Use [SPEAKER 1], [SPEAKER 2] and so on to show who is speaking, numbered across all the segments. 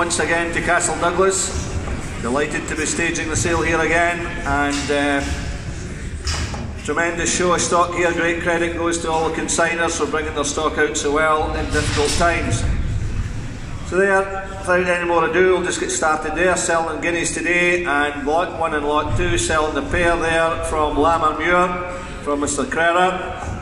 [SPEAKER 1] Once again to Castle Douglas. Delighted to be staging the sale here again and uh, tremendous show of stock here. Great credit goes to all the consigners for bringing their stock out so well in difficult times. So there, without any more ado, we'll just get started there. Selling guineas today and lot one and lot two selling the pair there from Lammermuir from Mr. Crerar.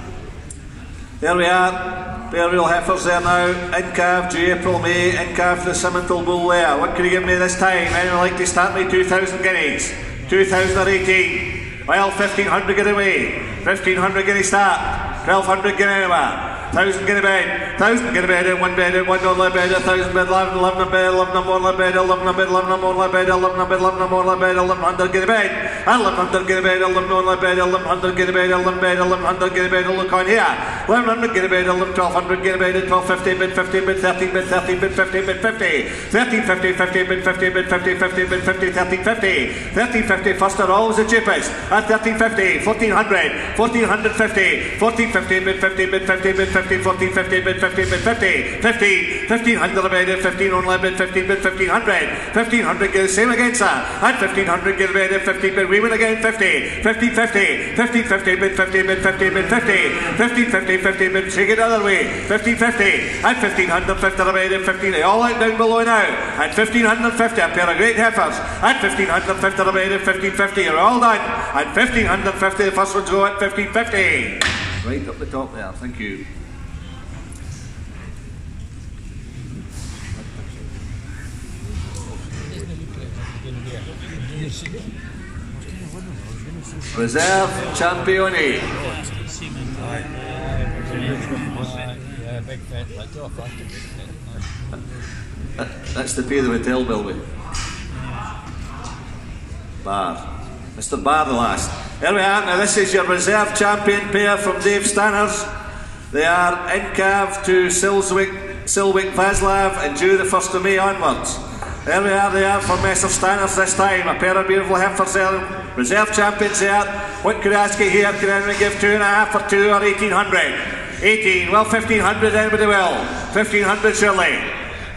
[SPEAKER 1] There we are. Real heifers there now. In calf, due April, May. In calf, the Simmental bull there. What can you give me this time? Anyone like to start me 2,000 guineas? 2018. Well, 1,500 get away. 1,500 guinea start. 1,200 guinea anywhere. Thousand get a bed, thousand get a bed, in one bed, in one dollar bed, a thousand bed, eleven, eleven a bed, eleven a more bed, eleven a bed, eleven a more bed, eleven a bed, eleven a more bed, eleven hundred get a bed, eleven hundred get a bed, eleven more bed, eleven hundred get a bed, eleven bed, eleven hundred get a bed, look on here, eleven hundred get a bed, eleven twelve hundred get a bed, twelve fifty bid, fifteen bid, thirteen bid, thirteen bid, fifteen bid, fifty, thirteen fifty, fifteen bid, fifteen bid, fifty, fifteen bid, fifty, thirteen fifty, thirteen fifty, first are always the cheapest, at thirteen fifty, fourteen hundred, fourteen hundred fifty, fourteen fifty bid, fifty bid, fifty bid, fifty, fourteen fifty 15 bid, 15 bid, 50, 50, 1500 a bid, 15 only bid, 15 bid, 1500, 1500 get the same against that, and 1500 get a bid, 15 bid, we win again, 50, 50, 50, 50, 50 bid, 50 bid, 50 bid, 50, 50, 50, 50 bid, take it other way, 50, 50, and 1550 a bid, 15, all out down below now, and 1550, a pair of great heifers, and 1550 a bid, 1550, you're all done, and 1550, the first ones go at 1550. Right up the top there, thank you. Reserve Champione. That's the pay the hotel bill with. Bar. Mr. Bar the last. Here we are. Now this is your reserve champion pair from Dave Stanners. They are Incav to Silswick, Silwick Vaslav and due the 1st of May onwards. There we are, they are for Messer Stanners this time. A pair of beautiful heifers there. Reserve champions there. What could I ask you here? Can anyone give two and a half or two or 1800? 18. Well, 1500, anybody will. 1500 surely.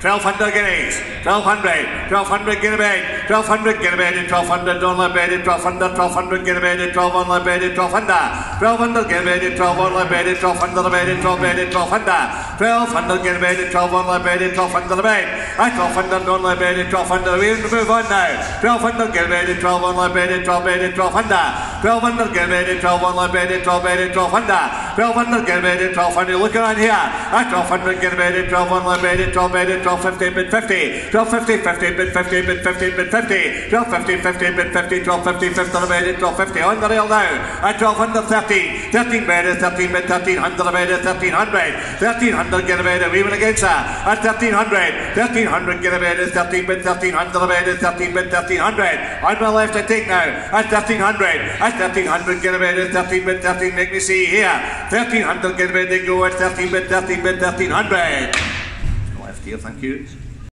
[SPEAKER 1] 1200 guineas, 1200, 1200 get a bed, 1200 get a bed, 1200 on the bed, 1200, 1200 get a bed, 12 on the bed, 1200, 1200 get a bed, 12 on the bed, 1200 a bed, 12 bed, 1200, 1200 get a bed, 12 on the bed, 1200 a bed, 1200 on the bed, 1200, we move on now, 1200 get a bed, 12 on the bed, 12 bed, 1200, 1200 get a bed, 12 on the bed, 12 bed, 1200, 1200 get a bed, 1200, look around here, 1200 get a bed, 12 on the bed, 12 bed, 12 12 15 bid 50 12 50 15 bid 15 bid 15 bid 50 12 15 15 bid 50 12 15 15 bid 12 50 on the rail now at 1200 13 13 bid 13 bid 1300 bid 1300 1300 get bid we win against that at 1300 1300 get a bid 13 bid 1300 bid 13 bid 1300 on my left I take now at 1300 at 1300 get a bid 13 bid 13 make me see here 1300 get bid they go at 13 bid 13 bid 1300 here, thank you.